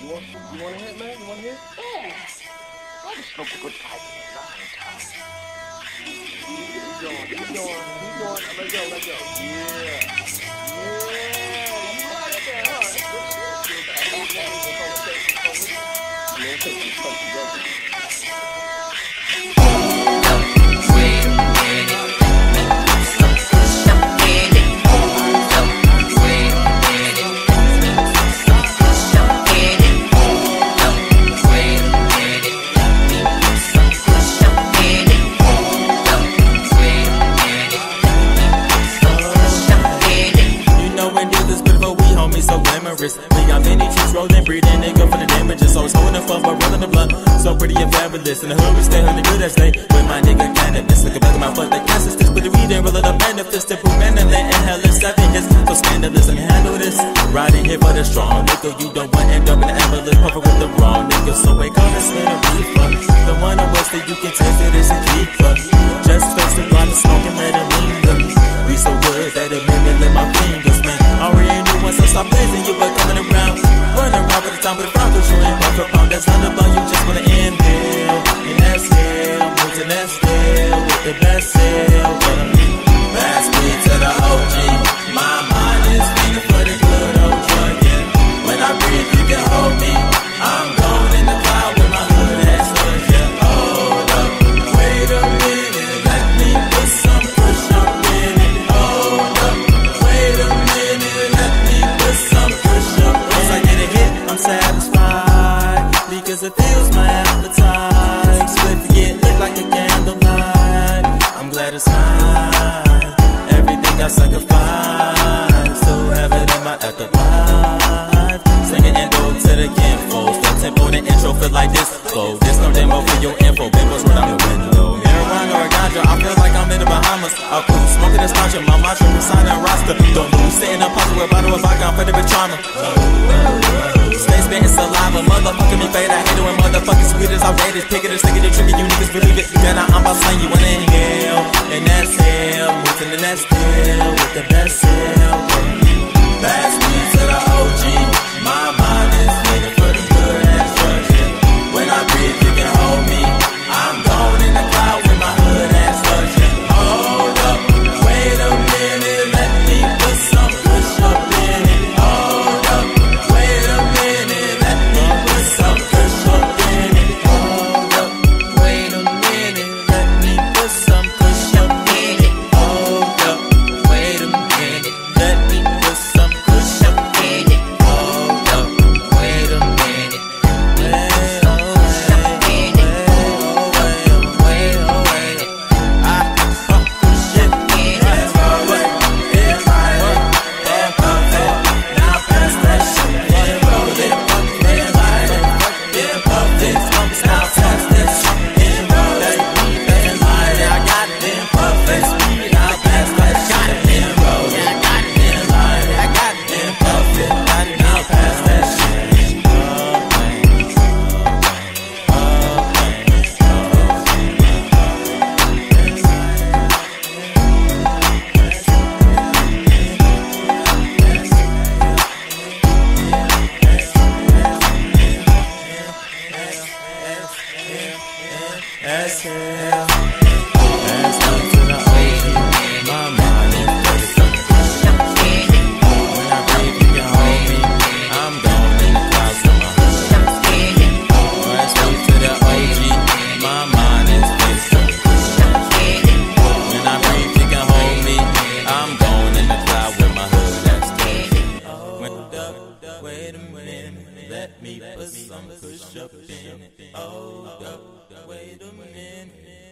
you want you want to hit, man? You want to hit? Yeah. I just smoke a good pipe in the time. Keep going, keep going, keep going. Let go, let go. Yeah. Yeah. You like that, huh? Good shit. Man, take this fucking holding fun, but rolling the blunt. So pretty and fabulous. In the hood, we stay honey good as they. With my nigga cannabis. Look back at my foot, the cancer sticks. But the weed and roll it up, manifest to prove man and letting hell is seven hits. So scandalous, let me handle this. Riding here for the strong nigga. You don't want end up in the ambulance, puffin' with the wrong nigga. So wake up and smell the reefer. The one of us that you can taste the best sale. Pass me to the OG. My mind is feeding for the good old drug. When I breathe, you can hold me. I'm going in the cloud with my hood ass yeah. Hold up, wait a minute, let me put some kush up in it. Hold up, wait a minute, let me put some kush up. Once I get a hit, I'm satisfied because it fills my appetite. I sacrifice to have it in my afterlife. Singing endo to the kinfolk. The tempo, the intro feel like this. Flow, this no demo for your info. Bimbos right out the window. Marijuana or ganja, I feel like I'm in the Bahamas. I'll cool, smoking this ganja. My mantra sign and roster. Don't lose, sitting up puzzle with a bottle of vodka. I'm for the charmer. Stay spitting saliva, motherfucking me fade. I hate it when motherfucking sweet as outrageous. Pick it or stick it, the trigger, you niggas believe it. Then I'm about saying you wanna inhale and exhale. Move to the next deal with the best sale. Pass me to the some kush up in it. Up, wait a minute.